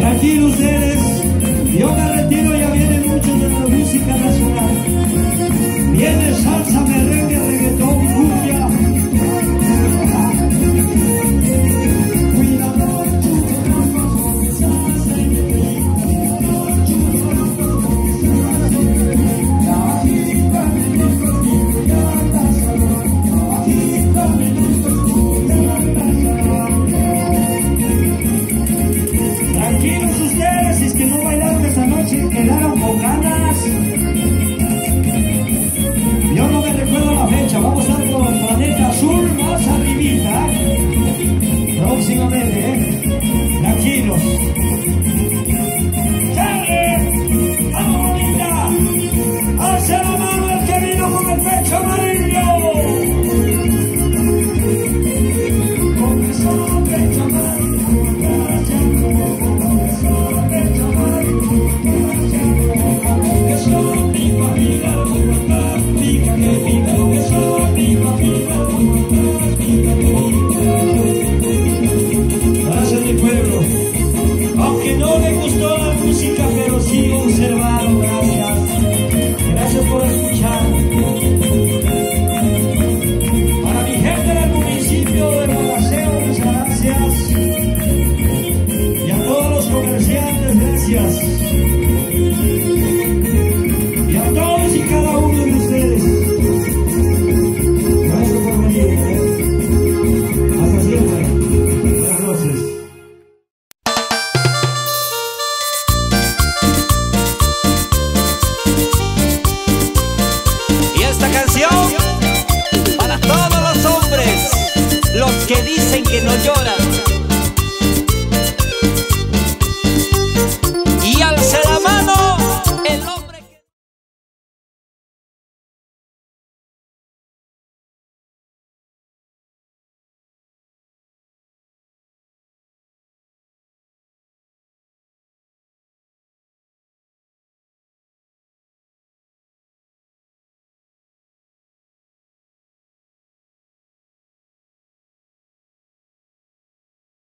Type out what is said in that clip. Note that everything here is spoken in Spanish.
Tranquilos seres, yo me retiro ya. Y a todos y cada uno de ustedes. Gracias por venir. ¿eh? Hasta siempre. Buenas noches. Y esta canción para todos los hombres, los que dicen que no lloran.